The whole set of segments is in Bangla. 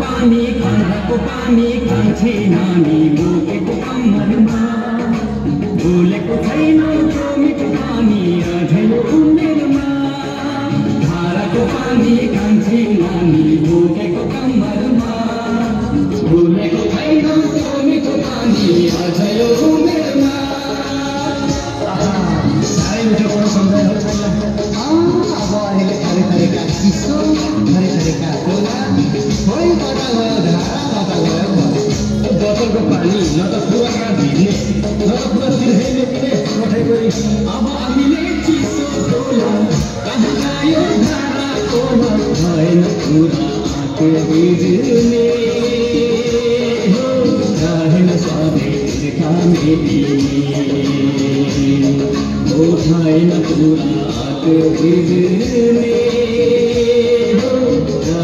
পানি কাঁধা কোপানি কাঁধে নামি বুকে কোপাম बोतलको पानी न त पुरा भिड्ने न त पुरा तिर्खैले मिले पठाइ गरी अब हामीले चिसो खोला कहाँ आयो धाराको भएन कुरा आएको बिजुले हो रहेन सधैँ मेरी हो छैन कुरा आएको बिजुले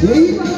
Thank de you.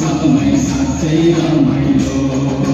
sa mai sa tei ra mai lo